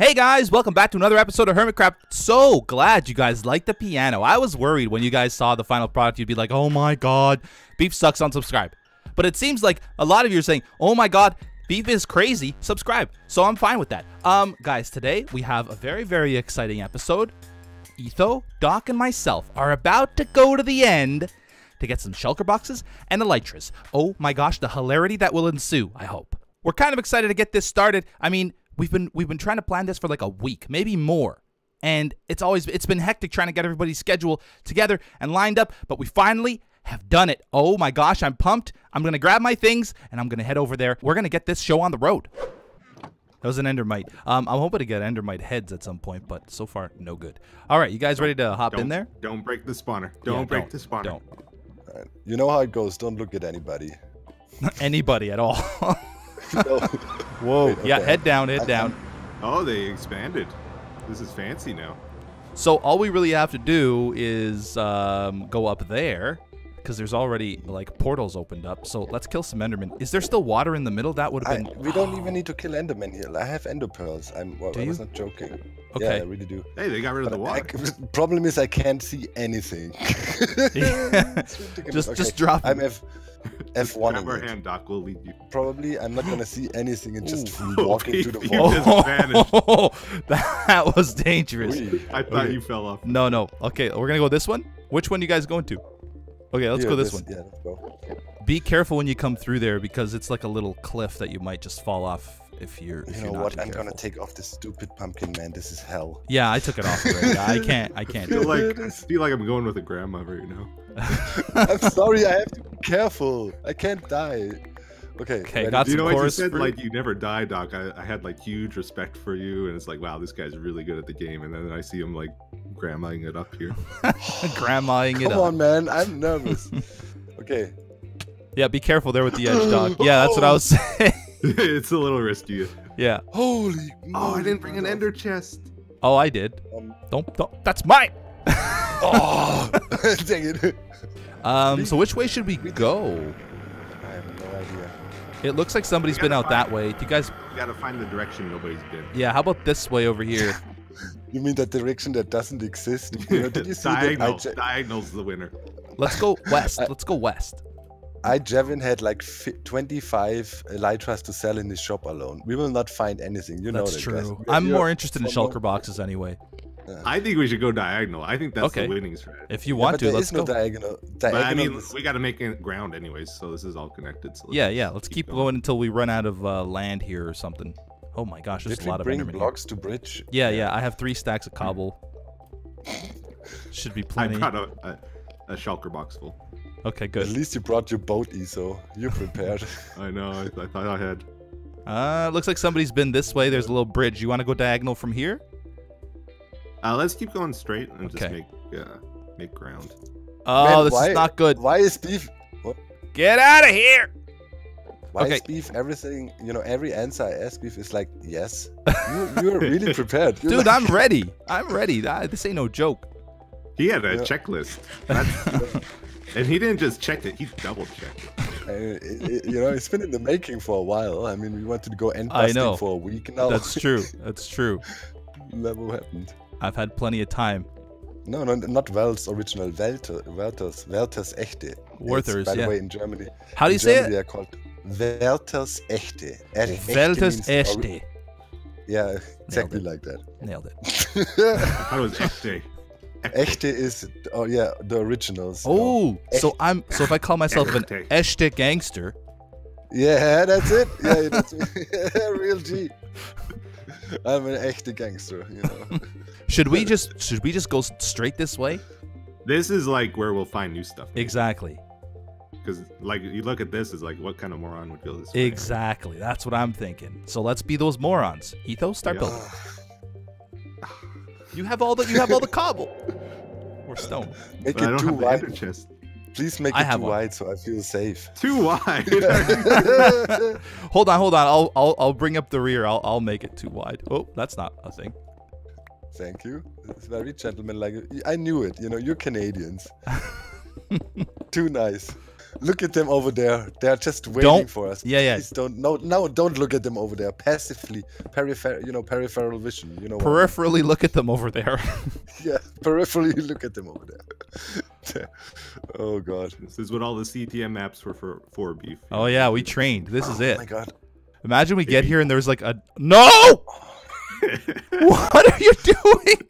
Hey guys, welcome back to another episode of Hermitcraft. So glad you guys liked the piano. I was worried when you guys saw the final product, you'd be like, oh my god, Beef sucks, unsubscribe. But it seems like a lot of you are saying, oh my god, Beef is crazy, subscribe. So I'm fine with that. Um, guys, today we have a very, very exciting episode. Etho, Doc, and myself are about to go to the end to get some shulker boxes and elytras. Oh my gosh, the hilarity that will ensue, I hope. We're kind of excited to get this started. I mean, we've been we've been trying to plan this for like a week, maybe more. And it's always it's been hectic trying to get everybody's schedule together and lined up, but we finally have done it. Oh my gosh, I'm pumped. I'm going to grab my things and I'm going to head over there. We're going to get this show on the road. That was an Endermite. Um, I'm hoping to get Endermite heads at some point, but so far, no good. All right, you guys ready to hop in there? Don't break the spawner. Don't Yeah, break the spawner. Don't. Alright. You know how it goes. Don't look at anybody. Anybody at all. No. Whoa. Wait, Yeah, head down, head down. Oh, they expanded. This is fancy now. So all we really have to do is um, go up there because there's already like portals opened up. So let's kill some Endermen. Is there still water in the middle? That would have I, been. we don't even need to kill Enderman here. I have Ender pearls. I'm. Well, Do I was you? not joking. Okay. Yeah, I really do. Hey, they got rid of But the I, water. problem is I can't see anything. Yeah. It's ridiculous. Just- Okay, just drop I'm. F. F1 Grab our it. hand, Doc. We'll lead you. Probably I'm not gonna see anything and just Ooh. walk into the You wall. just vanished. Oh, that was dangerous. Ui. I thought Okay. you fell off. No, no. Okay, we're gonna go this one. Which one you guys going to? Okay, let's Here, go this, one. Yeah, let's go. Be careful when you come through there because it's like a little cliff that you might just fall off if you're. If You you're know what? I'm gonna take off this stupid pumpkin, man. This is hell. Yeah, I took it off already. I can't. I can't. I feel like I feel like I'm going with a grandmother, you know. I'm sorry. I have to be careful. I can't die. Okay. Okay, ready? got you some know what you chorus said? fruit? Like you never die, Doc. I, I had like huge respect for you, and it's like, wow, this guy's really good at the game. And then I see him like grandmaing it up here. Grandmaing it Come up. on, man. I'm nervous. okay. Yeah, be careful there with the edge, dog. Yeah, that's what I was saying. it's a little risky. yeah. Holy. Oh, I didn't bring an ender chest. Oh, I did. Um, Don't. Don't. That's mine. oh, dang it. Um. So which way should we go? I have no idea. It looks like somebody's been gotta out that way. Do you guys? You gotta find the direction nobody's been. Yeah. How about this way over here? You mean that direction that doesn't exist? You know, did you see I, Diagonal. Diagonal's the winner. Let's go west. Let's go west. I Jevin had like fi 25 elytras to sell in his shop alone. We will not find anything. You know That's that, guys. true. I'm we are more interested in from shulker boxes anyway. I think we should go diagonal. I think that's Okay. the winning strategy. If you want but to, there let's is no go. diagonal. But I mean, we got to make ground anyways, so this is all connected. So Yeah, yeah. Let's keep going until we run out of uh, land here or something. Oh my gosh, there's did a we lot of bring Endermen. here. blocks to bridge? Yeah, yeah. I have three stacks of cobble. Should be I plenty. brought a, a, a shulker box full. Okay, good. At least you brought your boat, Etho. You prepared. I know. I, I thought I had. Uh, looks like somebody's been this way. There's a little bridge. You want to go diagonal from here? Uh, let's keep going straight and just make uh, make ground. Oh, Man, this why- is not good. Why is beef? Get out of here! Why Okay. is beef everything? You know, every answer I ask beef is like yes. You you are really prepared, You're Dude, like- I'm ready. I'm ready. This ain't no joke. He had a Yeah. checklist, That's- and he didn't just check it; he double checked it. Uh, it- it- you know, it's been in the making for a while. I mean, we wanted to go end I busting know. for a week now. That's true. That's true. Never happened. I've had plenty of time. No, no, not Wells original. Welter, Welters, Welters Echte. It's, Werthers, by yeah. the way, in Germany. How do in you say Germany it? They are called Welters Echte. Er- Echte Veltes means ori- Este. Yeah, exactly like that. Nailed it. I thought it was Echte. Echte is, oh yeah, the originals. you know. Oh, so I'm so if I call myself an Echte. echte gangster, Yeah, that's it. Yeah, that's me. Real G. I'm an echte gangster, you know. should we just should we just go straight this way? This is like where we'll find new stuff. Exactly. Because like you look at this, is like what kind of moron would go this way? Exactly. That's what I'm thinking. So let's be those morons. Ethos, start Yeah. building. You have all the you have all the cobble. Or stone. Make But it too have the ender wide. chest. Please make I it have too one. wide so I feel safe. Too wide. Hold on, hold on. I'll I'll I'll bring up the rear. I'll I'll make it too wide. Oh, that's not a thing. Thank you. It's very gentlemanlike. I knew it. You know, you're Canadians. Too nice. Look at them over there. They're just waiting Don't- for us. yeah, yeah. Please don't. No, no, don't look at them over there. Passively, peripher, you know, peripheral vision. You know. what I mean. Peripherally, look at them over there. Yeah, peripherally, look at them over there. oh god. This is what all the CTM maps were for, for beef. oh yeah, we trained. This is oh, it. Oh my god. Imagine we get here and there's like a no. what are you doing?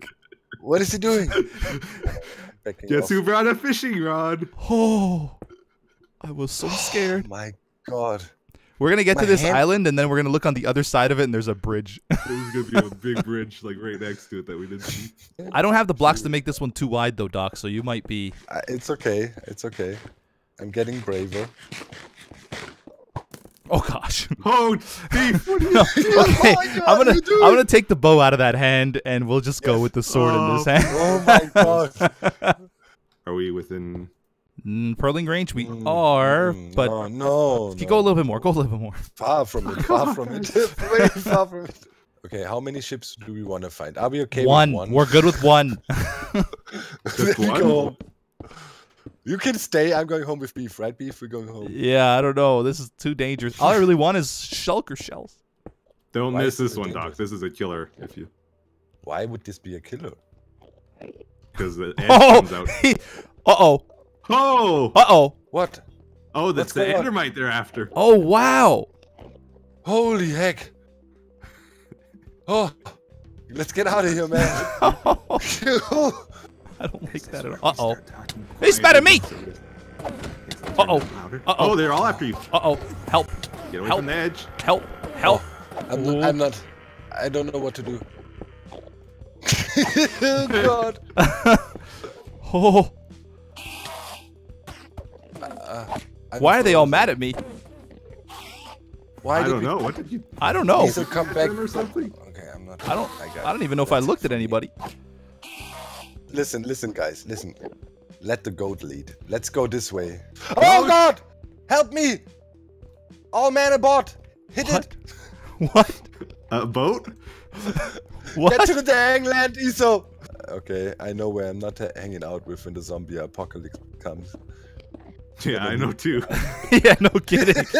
What is he doing? Backing Guess off. who brought a fishing rod? Oh, I was so scared. My god. We're gonna get My to this hand- island and then we're gonna look on the other side of it and there's a bridge. There's gonna be a big bridge like right next to it that we didn't see. I don't have the blocks to make this one too wide though, Doc. So you might be. Uh, it's okay. It's okay. I'm getting braver. Oh gosh. Oh, beef! What are you No. Oh Okay, my God, I'm gonna I'm gonna take the bow out of that hand and we'll just go Yes. with the sword in this Oh. hand. Oh my god. Are we within? Mm, Pearling range, we are, Mm, but no, no, if you no. go a little bit more, go a little bit more. far from it. Far from it. Way far from it. Okay, how many ships do we want to find? Are we okay one. with one? We're good with one. Just Then we one? go. You can stay. I'm going home with beef, right? Beef, we're going home. yeah, I don't know. This is too dangerous. All I really want is shulker shells. Don't Why miss this one, Doc. This is a killer. If you Why would this be a killer? because the edge Oh, comes out. uh oh, Oh, uh oh, What? oh, that's What's the going on? endermite they're after. oh wow. Holy heck! Oh, let's get out of here, man. I don't like that at all. Uh oh. They spat at me! Uh-oh. Uh-oh. Uh-oh. Oh, they're all after you. Uh oh. Help. Get away Help. from the edge. Help. Help. I'm not. I'm not. I don't know what to do. Oh, God. Oh. Why are they all mad at me? Why I don't know. What did you? I don't know. These will come back. Or something? Okay, I'm not. I don't. got I don't even know if I looked at anybody. Listen, listen, guys, listen. Let the goat lead. Let's go this way. Oh God! Help me! All man aboard! Hit What? it! What? A boat? what? Get to the dang land, Etho! Uh, okay, I know where I'm not hanging out with when the zombie apocalypse comes. Yeah, I know too. yeah, no kidding.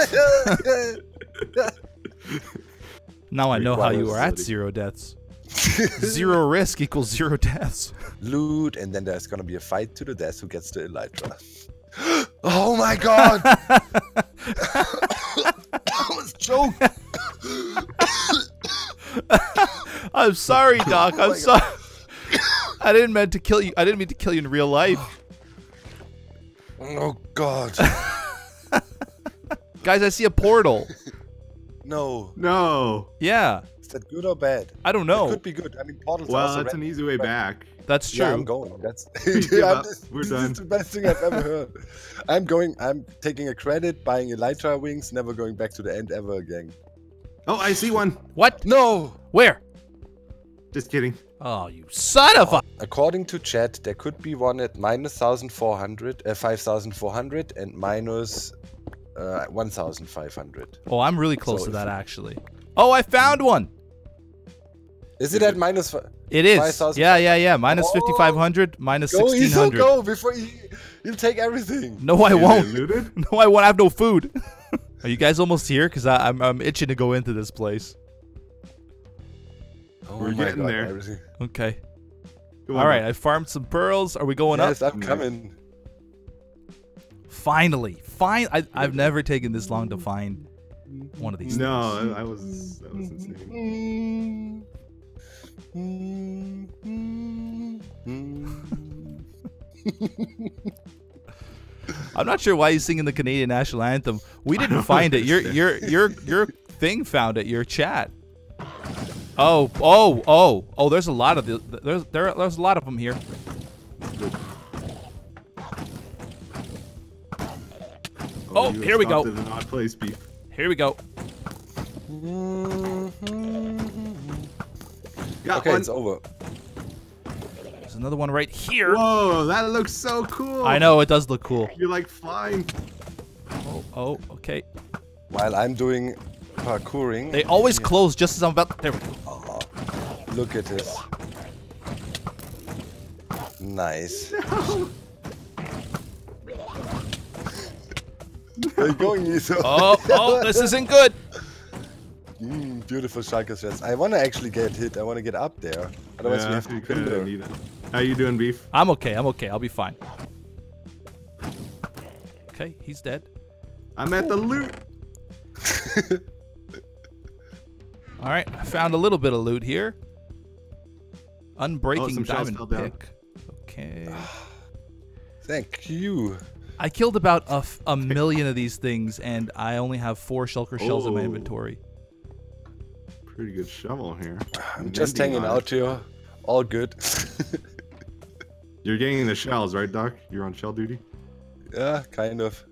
Now I know how you Requires are at zero deaths. Zero risk equals zero deaths. Loot, and then there's gonna be a fight to the death who gets the elytra. oh my god! I was joke. I'm sorry, Doc. Oh I'm my sorry. I didn't mean to kill you. I didn't mean to kill you in real life. Oh god. Guys, I see a portal. No. No. Yeah. Is that good or bad? I don't know. It know. could be good. I mean, portals are Well, also that's an easy way but- back. That's true. Yeah, I'm going. That's Give I'm just- We're this done. is the best thing I've ever heard. I'm going. I'm taking a credit, buying Elytra wings, never going back to the end ever again. Oh, I see one. what? No. Where? Just kidding. Oh, you son of a. According to chat, there could be one at minus 1,400, uh, 5,400, and minus uh, 1,500. Oh, I'm really close So to that you- actually. Oh, I found one. Is it at minus? It is. 5,000 Yeah, yeah, yeah. Minus Oh. 5,500, minus Go, Etho, 1,600. go before you, you'll take everything. No, I won't. No, I won't. I have no food. Are you guys almost here? Because I'm, I'm itching to go into this place. Oh We're getting God, there. everything. Okay. Come on, All right. I farmed some pearls. Are we going Yes, up? I'm coming. Finally. Fine. I, I've never taken this long to find one of these. No, things. I, I was that was insane. I'm not sure why he's singing the Canadian national anthem. We didn't don't find it. Your your your your thing found it. Your chat. Oh oh oh oh! There's a lot of the, there's there there's a lot of them here. Oh, oh you here we go. stopped at an odd place, beef. Here we go. Mm-hmm. Got Okay, one. it's over. There's another one right here. Whoa, that looks so cool. I know it does look cool. You're like flying. Oh oh okay. While I'm doing parkouring, They always close just as I'm about. There we go. Look at this. Nice. Where you going, Etho? Oh, oh, this isn't good. Mm, beautiful shulker shells. I want to actually get hit. I want to get up there. Otherwise, we Yeah, have to you kill kinda her. need it. How you doing, beef? I'm okay. I'm okay. I'll be fine. Okay, he's dead. I'm at the loot. All right, I found a little bit of loot here. Unbreaking Oh, diamond pick. Okay. Thank you. I killed about a, f- a million of these things, and I only have four shulker shells in my Oh. inventory. Pretty good shovel here. I'm just hanging on out here. All good. You're getting the shells, right, Doc? You're on shell duty. yeah, kind of.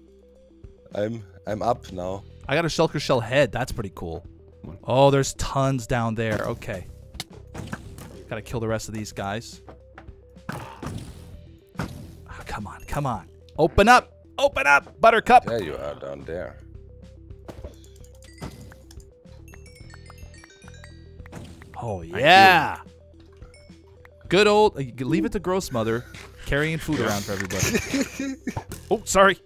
I'm I'm up now. I got a shulker shell head. That's pretty cool. Oh, there's tons down there. Okay. Gotta kill the rest of these guys. Ah, come on, come on. Open up! Open up, Buttercup! There you are down there. Oh, yeah! Good old. uh, Leave it to Gross Mother carrying food around for everybody. oh, sorry.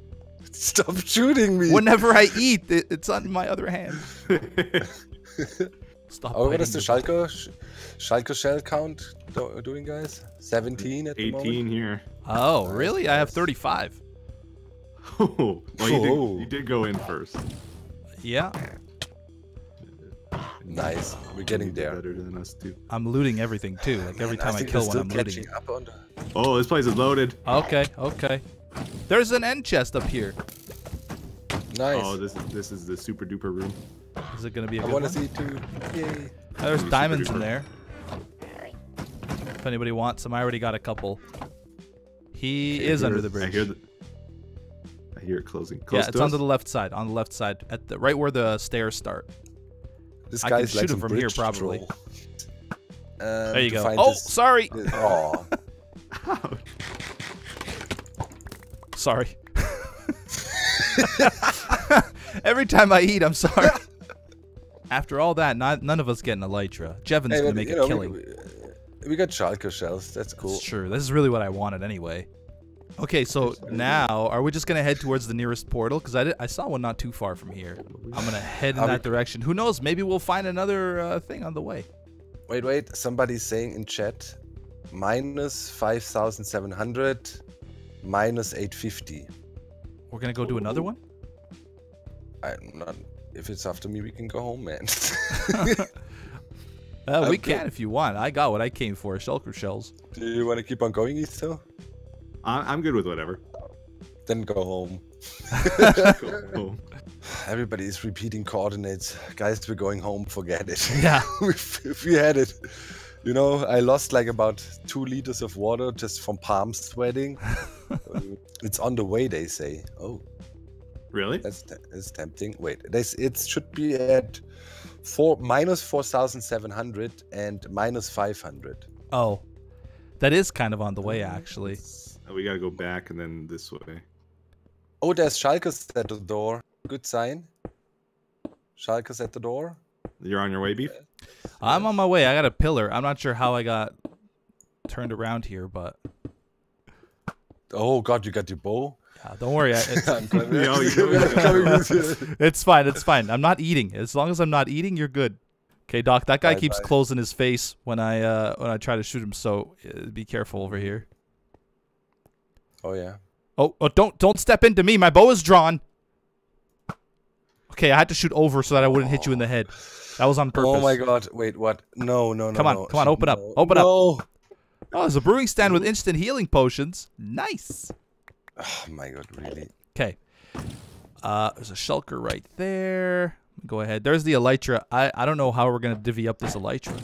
Stop shooting me. Whenever I eat, it, it's on my other hand. Stop. Oh, what is the me. shulker shulker shell count doing, guys? 17 at the 18 moment. here. Oh, really? I have 35. Oh, well, you Whoa. did, you did go in first. Yeah. Nice. We're getting You there. Better than us too. I'm looting everything too. Like every Man, time I, think kill one, I'm looting. catching up on the... Oh, this place is loaded. Okay, okay. There's an end chest up here. Nice. Oh, this is this is the super duper room. Is it gonna be a I good I want to see two. Yay. Oh, there's diamonds in there. If anybody wants them, I already got a couple. He I is under the bridge. I hear the. I hear it closing. Close yeah, it's to on the left side. On the left side, at the right where the stairs start. This I can guy's like shoot him from here, probably. troll. Um, There you go. Oh, this- sorry. this- Oh, Sorry. Every time I eat, I'm sorry. After all that, not, none of us get an elytra. Jevin's hey, gonna make a know, killing. We, we, we got shulker shells. That's cool. That's true. This is really what I wanted anyway. Okay, so now are we just gonna head towards the nearest portal? Because I, did, I saw one not too far from here. I'm gonna head in Are that we- direction. Who knows? Maybe we'll find another uh, thing on the way. Wait, wait. Somebody's saying in chat minus 5,700, minus 850. We're gonna go do another one. I'm not. If it's after me, we can go home, man. Uh, we I'm can if you want. I got what I came for. Shulker shells. Do you want to keep on going, Etho? I, I'm good with whatever. Then go home. Go home. Everybody is repeating coordinates. Guys, we're going home. Forget it. Yeah. if, if we had it. You know, I lost like about two liters of water just from palm sweating. It's on the way, they say. Oh, Really? that's te- that's tempting. Wait, this it should be at four minus four thousand seven hundred and minus five hundred. Oh, that is kind of on the way mm-hmm. actually. Oh, we gotta go back and then this way. Oh, there's Shulker's at the door. Good sign. Shulker's at the door. You're on your way, beef. I'm on my way. I got a pillar. I'm not sure how I got turned around here, but Oh God, you got your bow. Uh, don't worry. I, it's, I'm coming. Yeah, you go, you go. Coming with you. it's fine. It's fine. I'm not eating. As long as I'm not eating, you're good. Okay, Doc. That guy Bye, keeps bye. closing his face when I uh when I try to shoot him. So uh, be careful over here. Oh yeah. Oh, oh, don't don't step into me. My bow is drawn. Okay, I had to shoot over so that I wouldn't hit you in the head. That was on purpose. Oh my God. Wait, what? No, no, no. Come on, no. come on, open up, No. open up. Oh, there's a brewing stand with instant healing potions. Nice. Oh my God, really? Okay. Uh, there's a shulker right there. Go ahead. There's the elytra. I, I don't know how we're gonna divvy up this elytra.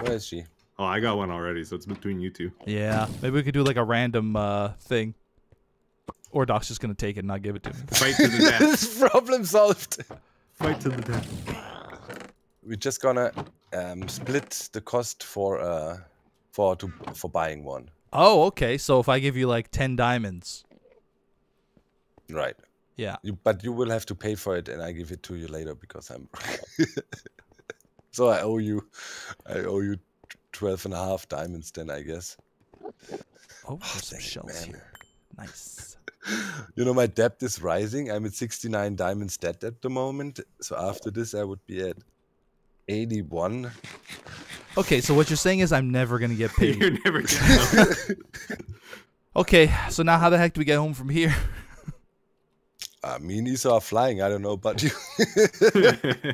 Where is she? Oh, I got one already, so it's between you two. Yeah, maybe we could do like a random uh thing. Or Doc's just gonna take it and not give it to me. Fight to the death. this problem solved. Fight to the death. We're just gonna um, split the cost for uh for to for buying one. Oh, okay. So if I give you like ten diamonds, Right. yeah. You, but you will have to pay for it, and I give it to you later because I'm. so I owe you, I owe you twelve and a half diamonds. Then I guess. Oh, ah, there's some it, shells here. Nice. You know, my debt is rising. I'm at 69 diamonds debt at the moment. So after this, I would be at 81. Okay, so what you're saying is I'm never gonna get paid. You're never gonna okay, so now how the heck do we get home from here? Uh, meanies are flying. I don't know about you.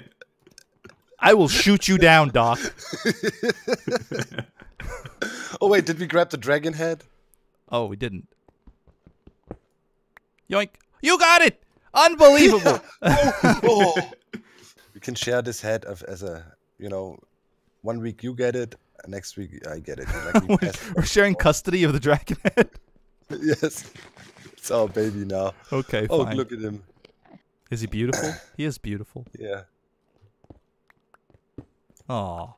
I will shoot you down, Doc. oh, wait, did we grab the dragon head? Oh, we didn't. Yoink! You got it! Unbelievable! oh. we can share this head of, as a, you know, one week you get it, next week I get it. Like we we're sharing custody of the dragon head. yes. It's our baby now. Okay, Oh, fine. look at him. Is he beautiful? He is beautiful. Yeah. Aw,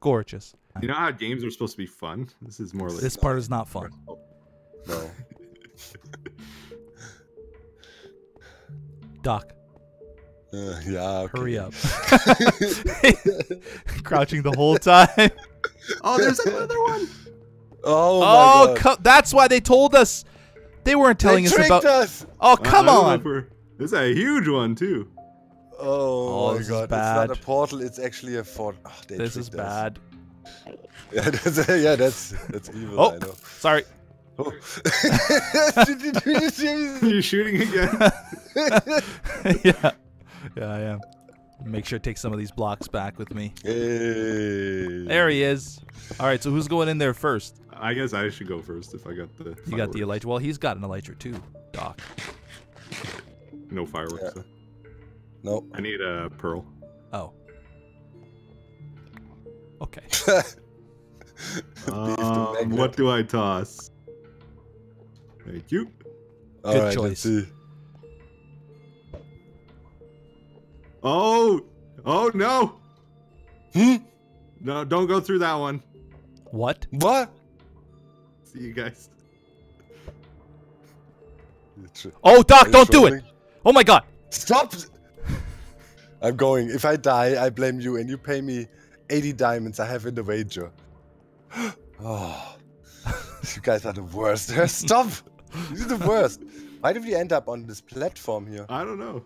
gorgeous. you know how games are supposed to be fun? This is more like This part is not fun. No. Doc, Uh, yeah. Okay. hurry up. Crouching the whole time. Oh, there's another one. Oh, my Oh, God. co- that's why they told us. They weren't telling they us about. us. Oh, come don't on. if we're- This is a huge one too. Oh, Oh, my this is god, it's bad. not a portal, it's actually a fort. Oh, they This is us. bad. Yeah, that's, yeah, that's that's evil. Oh, I know. sorry. Oh. Did you? You're shooting again. yeah, yeah, I am. Make sure to take some of these blocks back with me. Hey. There he is. All right, so who's going in there first? I guess I should go first if I got the. You got the elytra. Well, he's got an elytra too, Doc. No fireworks. Yeah. though. No. I need a pearl. Oh. Okay. Um, what do I toss? Thank you. All Good right, choice. Oh, oh no, Hmm? no! Don't go through that one. What? What? See you guys. Oh, Doc, don't do it. Oh my God. Stop! I'm going. If I die, I blame you, and you pay me 80 diamonds I have in the wager. oh, you guys are the worst. Stop! You're the worst. Why did we end up on this platform here? I don't know.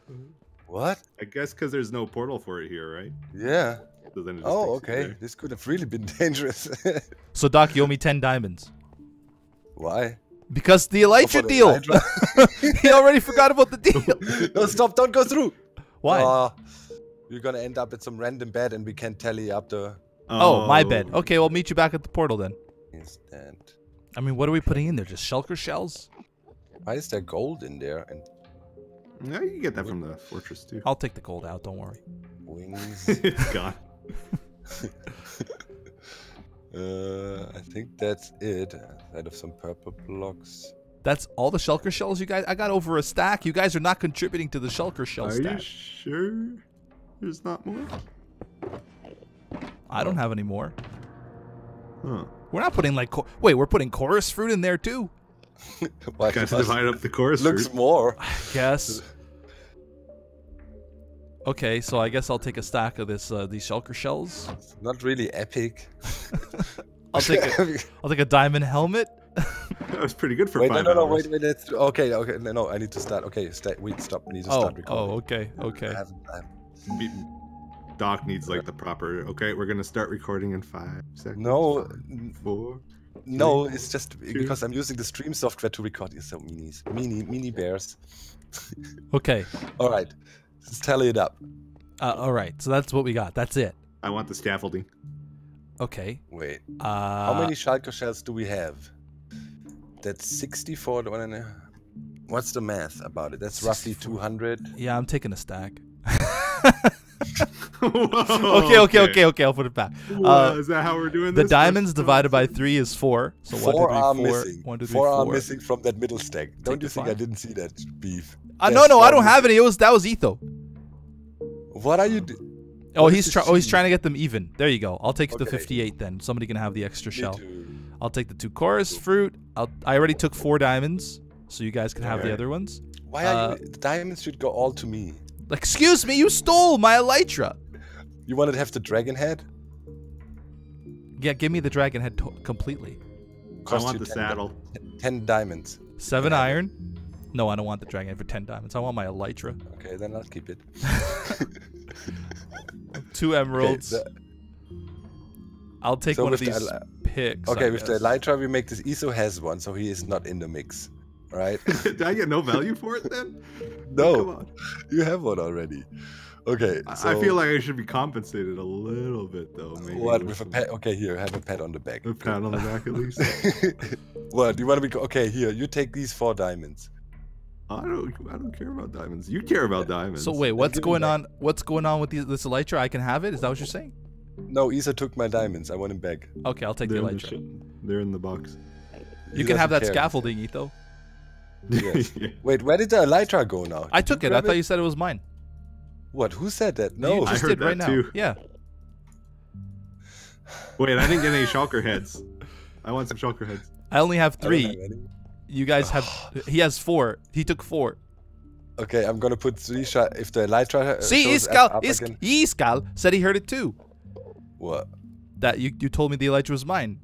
What? I guess because there's no portal for it here, right? Yeah. So then it just Oh, okay. This could have really been dangerous. So Doc, you owe me ten diamonds Why? because the Oh, elytra the deal. Hydra? he already forgot about the deal. no, stop! Don't go through. Why? Uh, you're gonna end up at some random bed, and we can't tally up the oh, my bed. Okay, we'll meet you back at the portal then. instant. I mean, what are we putting in there? Just shulker shells? Why is there gold in there and No, you can get that from the fortress too. I'll take the gold out. Don't worry. wings? it's gone. uh, I think that's it. Out of some purple blocks. That's all the shulker shells you guys. I got over a stack. You guys are not contributing to the shulker shell Are you stack. sure there's not more? I don't have any more. Huh. We're not putting like. Wait, we're putting chorus fruit in there too. Why Got to divide up the chorus. looks fruit. more. Guess. Okay, so I guess I'll take a stack of this uh, these shulker shells. Not really epic. I'll take a, I'll take a diamond helmet. That was pretty good for wait, no, five no, no, hours. wait, wait. Let's, okay, okay, no, no, I need to start. Okay, stay, wait, stop. I need to Oh, start oh, recording. okay, okay. I haven't, I haven't- Doc needs like the proper. Okay, we're gonna start recording in five seconds. No, n- Four. no, it's just because I'm using the stream software to record. It's so minis, mini, mini bears. Okay. All right, let's tally it up. Uh, all right. So that's what we got. That's it. I want the scaffolding. Okay. Wait, Uh, how many shulker shells do we have? That's 64. the one and a- What's the math about it? That's roughly 200. Yeah, I'm taking a stack. Whoa, okay, okay, okay, okay. I'll put it back. Whoa, Uh, is that how we're doing The diamonds First divided by three is four. So one, two, Four three, are four. missing. One, two, three, Four are missing from that middle stack. Don't the you think I didn't see that beef? Uh, no, no, I don't have any. It was that was Etho. What are you doing? Oh, What he's is trying. Oh, he's trying to get them even. There you go. I'll take the 58 then. Somebody can have the extra shell. I'll take the two chorus fruit. I'll, I already took four diamonds, so you guys can have the other ones. Why are Uh, you? The diamonds should go all to me. Excuse me, you stole my elytra. You wanted to have the dragon head? Yeah, give me the dragon head to- completely. I want the 10 di- saddle. 10 diamonds. Seven Yeah. iron. No, I don't want the dragon head for 10 diamonds. I want my elytra. Okay, then I'll keep it. Two Okay, emeralds. the- I'll take so one of with the these picks. okay, I with the elytra, we make this. Etho has one, so he is not in the mix. Right? Did I get no value for it then? Come no, on. you have one already. Okay. I- So I feel like I should be compensated a little bit though. Maybe what with a pet? Okay, here, have a pat on the back. A pat on the back at least. what? Do you want to be? Okay, here, you take these four diamonds. I don't. I don't care about diamonds. You care about diamonds. So wait, what's going back. on? What's going on with these, this elytra? I can have it. Is that what you're saying? No, Etho took my diamonds. I want him back. Okay, I'll take They're the in the, elytra. they're in the box. You He can have that care. scaffolding, Etho. Yes. Yeah. Wait, where did the elytra go now? I Did you took it. I grab thought you said it was mine. What? Who said that? No, You No. just I did heard right that now. too. Yeah. Wait, I didn't get any shulker heads. I want some shulker heads. I only have I don't three. have any. You guys have. he has four. He took four. Okay, I'm gonna put three shot. If the elytra uh, See, shows Iskal, up Is- again. Iskal said he heard it too. What? That you, you told me the elytra was mine.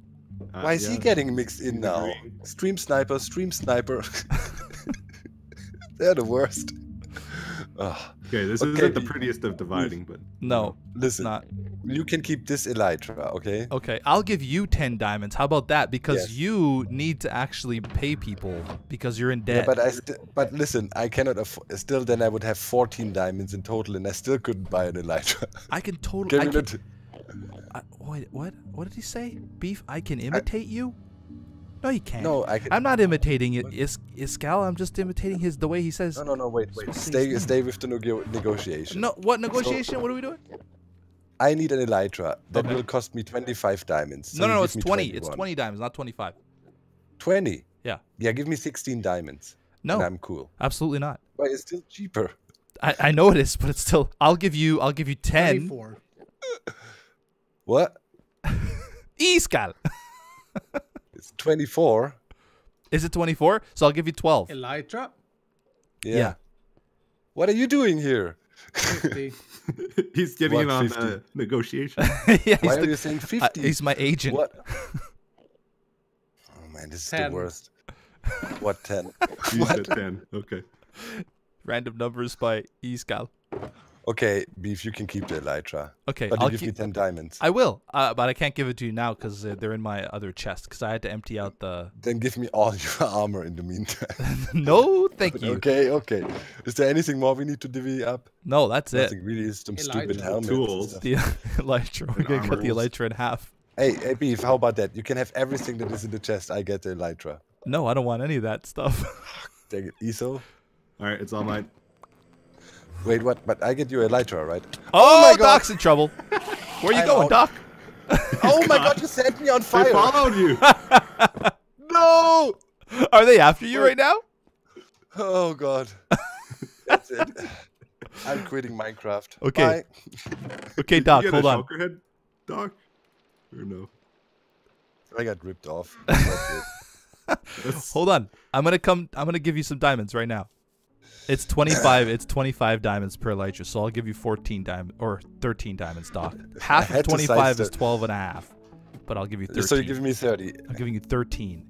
Uh, Why is he getting mixed in now? Stream sniper, stream sniper. They're the worst. Ugh. Okay, this Okay, isn't the prettiest of dividing, but No, Listen, not. you can keep this elytra, okay? Okay, I'll give you 10 diamonds. How about that? Because Yes. you need to actually pay people because you're in debt. Yeah, debt. but I st- but listen, I cannot afford. Still, then I would have 14 diamonds in total, and I still couldn't buy an elytra. I can totally. I can, the t- I, wait, what? What did he say? Beef? I can imitate you? No, you can't. no, I can. I'm not imitating it. Is Iskal? I'm just imitating his the way he says. No, no, no. Wait, wait. Supposed to say Stay, stay with the negotiation. No, what negotiation? what are we doing? I need an elytra. That Okay. will cost me 25 diamonds. so no, no, no. It's me 20. It's 20 diamonds, not 25. 20. Yeah. Yeah, give me 16 diamonds. No, And I'm cool. absolutely not. But it's still cheaper. I, I know it is, but it's still. I'll give you. I'll give you 10. 24. What? Iskal. It's 24. Is it 24? So I'll give you 12. Elytra, Yeah. Yeah. What are you doing here? 50. he's getting What, in on 50? the negotiation. yeah, he's, Why are the- you saying uh, 50? he's my agent. What? Oh man, this is the worst. What 10? You said 10. Okay. Random numbers by Iskal. Okay, Beef, you can keep the Elytra. Okay, But I'll give me keep, 10 diamonds. I will, uh, but I can't give it to you now because uh, they're in my other chest. Because I had to empty out the. Then give me all your armor in the meantime. no, thank you. okay, okay. Is there anything more we need to divvy up? No, that's it. Nothing really is some stupid Elytra. helmets. Tools. The Elytra. We're gonna cut the. Elytra in half. Hey, hey, Beef, how about that? You can have everything that is in the chest. I get the Elytra. No, I don't want any of that stuff. Take it, Etho. All right, it's all mine. Wait, what? But I get you a Elytra, right? Oh, oh, my God. Doc's in trouble. Where are you I going, know. Doc? oh my god, you set me on I fire! followed you. No! Are they after you right now? Oh god. That's it. I'm quitting Minecraft. Okay. Bye. Okay, Did Doc, you get hold a on. head, Doc? Or no? I got ripped off. That's it. That's- Hold on. I'm gonna come. I'm gonna give you some diamonds right now. It's 25. it's 25 diamonds per elytra, so I'll give you 14 diamonds or 13 diamonds, Doc. Half of 25 is 12 and a half, but I'll give you 13. so you're giving me 30. I'm giving you 13.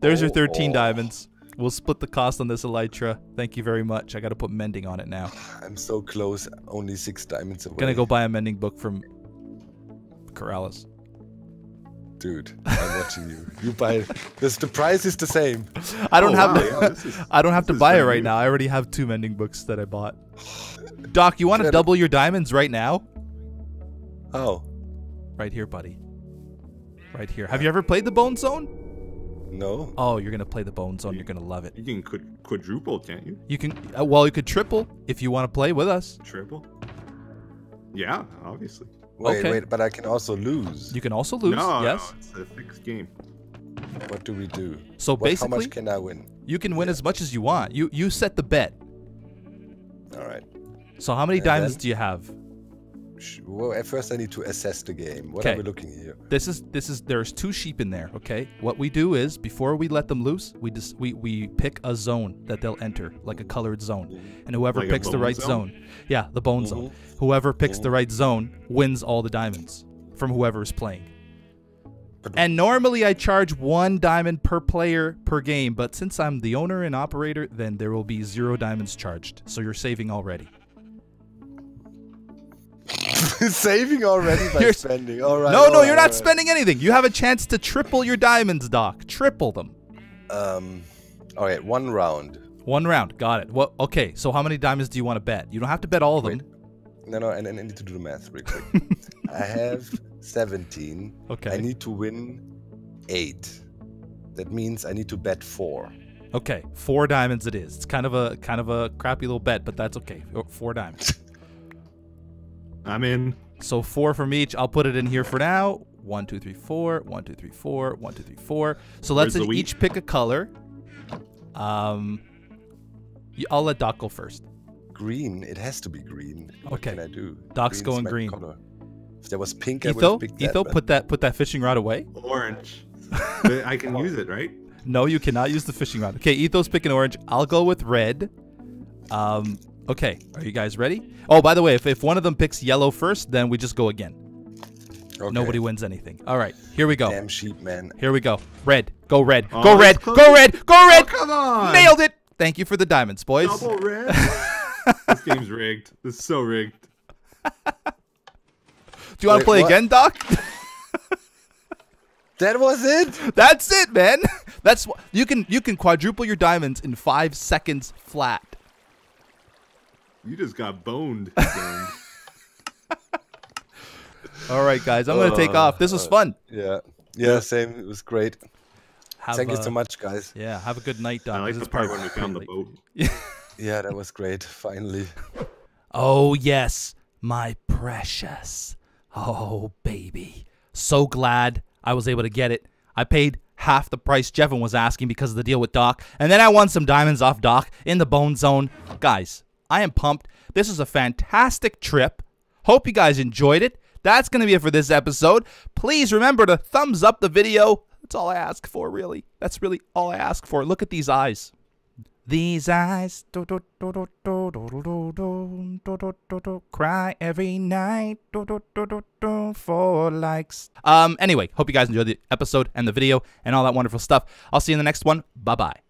There's your Oh, 13 oh. diamonds. We'll split the cost on this elytra. Thank you very much. I got to put mending on it now. I'm so close. Only six diamonds away. Gonna go buy a mending book from Corrales. Dude, I'm watching you. You buy. This, the price is the same. I don't Oh, have wow, to. yeah, is- I don't have to buy it right new. now. I already have two mending books that I bought. Doc, you want to double your diamonds right now? Oh. Right here, buddy. Right here. Have you ever played the Bone Zone? No. Oh, you're gonna play the Bone Zone. You're gonna love it. You can quadruple, can't you? You can. Uh, well, you could triple if you want to play with us. Triple? Yeah, obviously. Wait, Okay. wait, but I can also lose. You can also lose. no, yes. no, it's a fixed game. What do we do? So What, how basically, much can I win? you can win as much as you want. You you set the bet. All right. So how many And diamonds then? do you have? Sh- Well, at first I need to assess the game. What Okay. are we looking here? This is this is there's two sheep in there, okay? What we do is before we let them loose, we just we, we pick a zone that they'll enter, like a colored zone. And whoever Like picks the right zone? zone. Yeah, the bone zone. Mm-hmm. Whoever picks the mm-hmm. right zone wins all the diamonds from whoever is playing. And normally I charge one diamond per player per game, but since I'm the owner and operator, then there will be zero diamonds charged. So you're saving already. Saving already by You're- spending. All right. no, all no, right, you're not right. spending anything. You have a chance to triple your diamonds, Doc. Triple them. Um, all right, one round. One round. Got it. Well, okay. So how many diamonds do you want to bet? You don't have to bet all of them. No, no, and, and I need to do the math real quick. I have 17. Okay. I need to win eight. That means I need to bet four. Okay, four diamonds it is. It's kind of a kind of a crappy little bet, but that's okay. Four- Four diamonds. I'm in. So four from each. I'll put it in here for now. One, two, three, four. One, two, three, four. One, two, three, four. So let's Where's each pick a color. Um, I'll let Doc go first. Green. It has to be green. What Okay. can I do? Doc's Green's going green. color. If there was pink, I would Etho, that. Etho, but- put that put that fishing rod away. Orange. But I can use it, right? No, you cannot use the fishing rod. Okay, Etho's picking orange. I'll go with red. Um, okay, are you guys ready? Oh, by the way, if, if one of them picks yellow first, then we just go again. Okay. Nobody wins anything. All right, here we go. Damn sheep, man. Here we go. Red. Go red. Oh, go red. it's close. Go red. Go Oh, red. Oh, come on! Nailed it. Thank you for the diamonds, boys. Double red. this game's rigged. This is so rigged. Do you want to play what? again, Doc? That was it? That's it, man. That's wh- you can you can quadruple your diamonds in five seconds flat. You just got boned. boned. All right, guys, I'm gonna take Uh, off. This was fun. Yeah. Yeah, same. It was great. Have, Thank you uh, so much, guys. Yeah, have a good night, Doc. I like This the part when we found the boat. late. Yeah, that was great. Finally. Oh, yes, my precious. Oh, baby. So glad I was able to get it. I paid half the price Jevin was asking because of the deal with Doc, and then I won some diamonds off Doc in the Bone Zone. Guys, I am pumped. This is a fantastic trip. Hope you guys enjoyed it. That's going to be it for this episode. Please remember to thumbs up the video. That's all I ask for, really. That's really all I ask for. Look at these eyes. These eyes do, do, do, do, do, do, do, do, do, do, do, cry every night do, do, do, do, do, for likes. Um. Anyway, hope you guys enjoyed the episode and the video and all that wonderful stuff. I'll see you in the next one. Bye bye.